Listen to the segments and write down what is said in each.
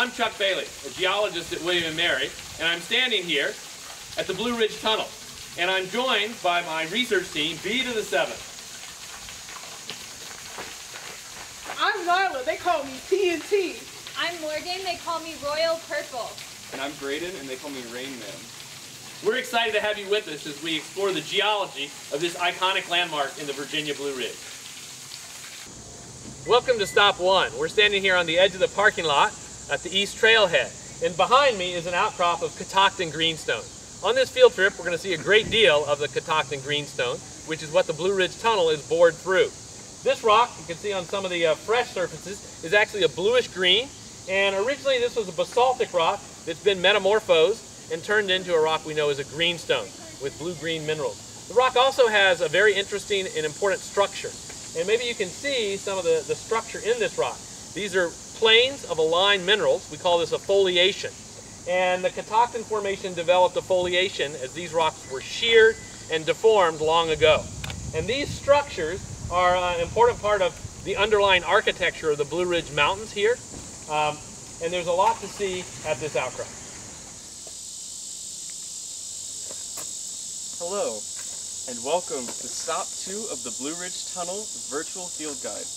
I'm Chuck Bailey, a geologist at William & Mary, and I'm standing here at the Blue Ridge Tunnel. And I'm joined by my research team, B to the seventh. I'm Nailah. They call me TNT. I'm Morgan. They call me Royal Purple. And I'm Braden, and they call me Rain Man. We're excited to have you with us as we explore the geology of this iconic landmark in the Virginia Blue Ridge. Welcome to Stop One. We're standing here on the edge of the parking lot at the East Trailhead. And behind me is an outcrop of Catoctin greenstone. On this field trip, we're going to see a great deal of the Catoctin greenstone, which is what the Blue Ridge Tunnel is bored through. This rock, you can see on some of the uh, fresh surfaces, is actually a bluish green. And originally this was a basaltic rock that's been metamorphosed and turned into a rock we know as a greenstone with blue-green minerals. The rock also has a very interesting and important structure. And maybe you can see some of the, the structure in this rock. These are planes of aligned minerals. We call this a foliation. And the Catoctin Formation developed a foliation as these rocks were sheared and deformed long ago. And these structures are an important part of the underlying architecture of the Blue Ridge Mountains here. Um, and there's a lot to see at this outcrop. Hello, and welcome to Stop 2 of the Blue Ridge Tunnel Virtual Field Guide.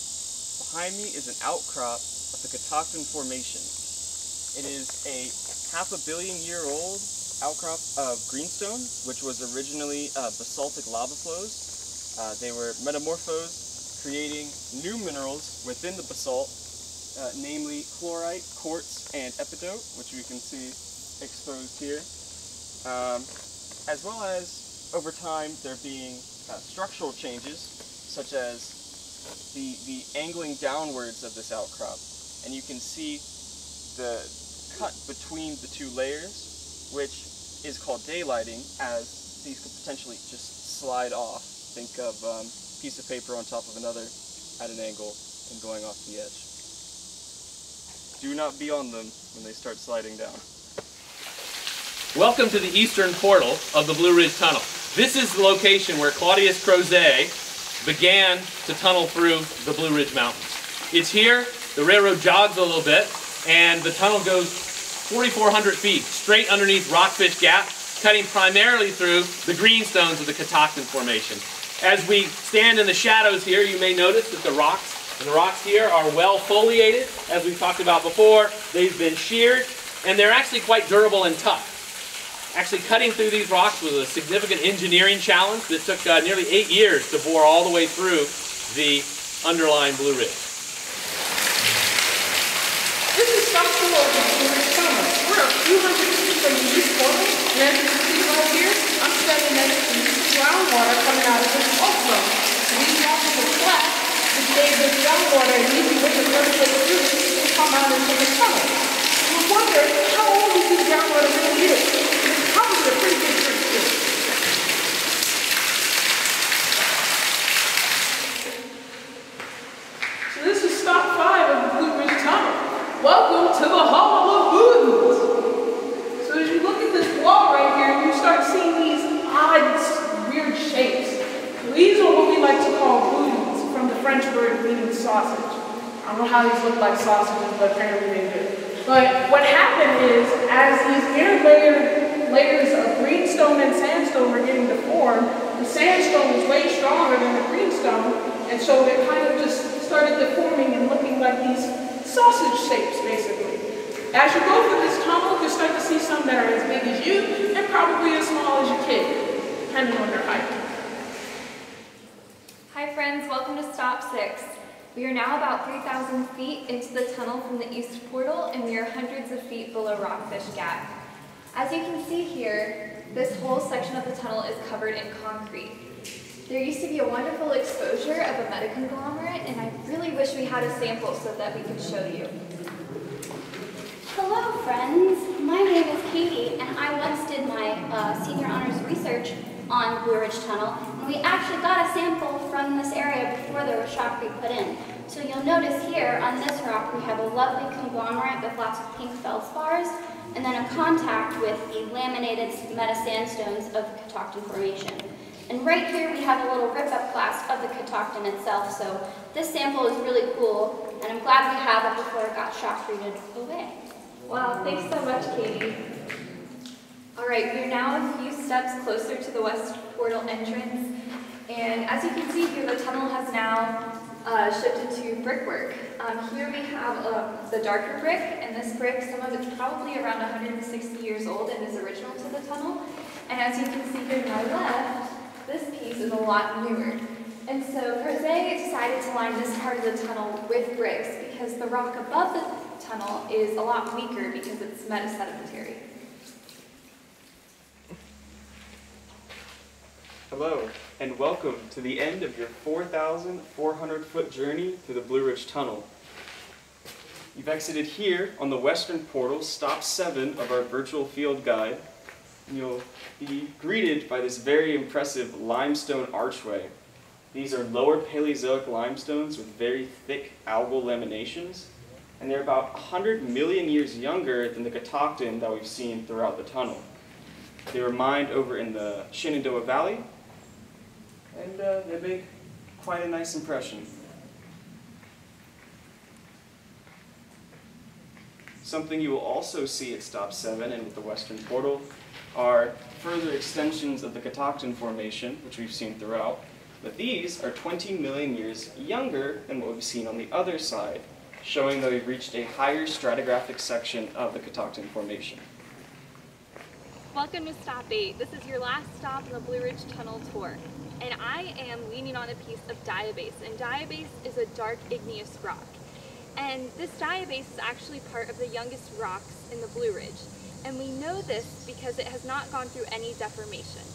Behind me is an outcrop the Catoctin Formation. It is a half a billion year old outcrop of greenstone, which was originally uh, basaltic lava flows. Uh, they were metamorphosed, creating new minerals within the basalt, uh, namely chlorite, quartz, and epidote, which we can see exposed here, um, as well as over time there being uh, structural changes, such as the, the angling downwards of this outcrop. And you can see the cut between the two layers, which is called daylighting, as these could potentially just slide off. Think of um, a piece of paper on top of another at an angle and going off the edge. Do not be on them when they start sliding down. Welcome to the eastern portal of the Blue Ridge Tunnel. This is the location where Claudius Crozet began to tunnel through the Blue Ridge Mountains. It's here, the railroad jogs a little bit, and the tunnel goes 4,400 feet straight underneath Rockfish Gap, cutting primarily through the greenstones of the Catoctin Formation. As we stand in the shadows here, you may notice that the rocks and the rocks here are well foliated, as we talked about before. They've been sheared, and they're actually quite durable and tough. Actually, cutting through these rocks was a significant engineering challenge that took uh, nearly eight years to bore all the way through the underlying Blue Ridge. This is Stop Two of the Blue Ridge Tunnel. We're a few hundred feet from the east and as can see here, I'm standing next to the groundwater coming out of this fault zone. These rocks are flat, which gave the groundwater an easy way to percolate through and come out into the tunnel. You wonder how old this groundwater really is. Welcome to the Hall of Buddhas. So as you look at this wall right here, you start seeing these odd, weird shapes. These are what we like to call boudins, from the French word meaning sausage. I don't know how these look like sausages, but apparently they do. But what happened is, as these interlayered layers of greenstone and sandstone were getting to form, the sandstone was way stronger than the greenstone, and so it kind of just started deforming and looking like these sausage shapes, basically. As you go through this tunnel, you start to see some that are as big as you and probably as small as your kid, depending on their height. Hi friends, welcome to Stop 6. We are now about 3,000 feet into the tunnel from the east portal and we are hundreds of feet below Rockfish Gap. As you can see here, this whole section of the tunnel is covered in concrete. There used to be a wonderful exposure of a metaconglomerate, and I really wish we had a sample so that we could show you. Hello, friends. My name is Katie, and I once did my uh, senior honors research on Blue Ridge Tunnel, and we actually got a sample from this area before there was shotcrete put in. So you'll notice here on this rock we have a lovely conglomerate with lots of pink feldspars, and then a contact with the laminated meta-sandstones of the Catoctin Formation. And right here we have a little rip-up clast of the Catoctin itself, so this sample is really cool, and I'm glad we have it before it got shotcreted away. Wow, thanks so much, Katie. All right, we are now a few steps closer to the west portal entrance. And as you can see here, the tunnel has now uh, shifted to brickwork. Um, here we have uh, the darker brick, and this brick, some of it's probably around 160 years old and is original to the tunnel. And as you can see here to my left, this piece is a lot newer. And so Crozet decided to line this part of the tunnel with bricks because the rock above the tunnel is a lot weaker because it's metasedimentary. Hello, and welcome to the end of your 4,400 foot journey through the Blue Ridge Tunnel. You've exited here on the western portal, stop 7 of our virtual field guide, and you'll be greeted by this very impressive limestone archway. These are lower Paleozoic limestones with very thick algal laminations, and they're about 100 million years younger than the Catoctin that we've seen throughout the tunnel. They were mined over in the Shenandoah Valley, and uh, they make quite a nice impression. Something you will also see at Stop 7 and with the Western Portal are further extensions of the Catoctin Formation, which we've seen throughout, but these are 20 million years younger than what we've seen on the other side, showing that we've reached a higher stratigraphic section of the Catoctin Formation. Welcome to Stop 8. This is your last stop in the Blue Ridge Tunnel Tour. And I am leaning on a piece of diabase, and diabase is a dark igneous rock. And this diabase is actually part of the youngest rocks in the Blue Ridge. And we know this because it has not gone through any deformation.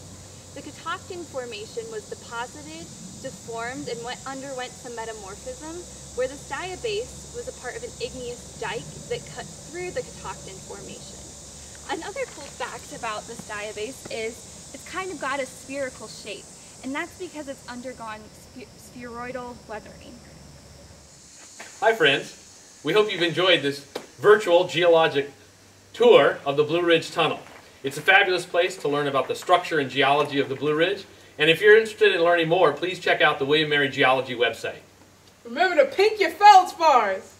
The Catoctin Formation was deposited, deformed, and went, underwent some metamorphism, where this diabase was a part of an igneous dike that cut through the Catoctin Formation. Another cool fact about this diabase is it's kind of got a spherical shape, and that's because it's undergone spheroidal weathering. Hi friends, we hope you've enjoyed this virtual geologic tour of the Blue Ridge Tunnel. It's a fabulous place to learn about the structure and geology of the Blue Ridge, and if you're interested in learning more, please check out the William Mary Geology website. Remember to pink your feldspars!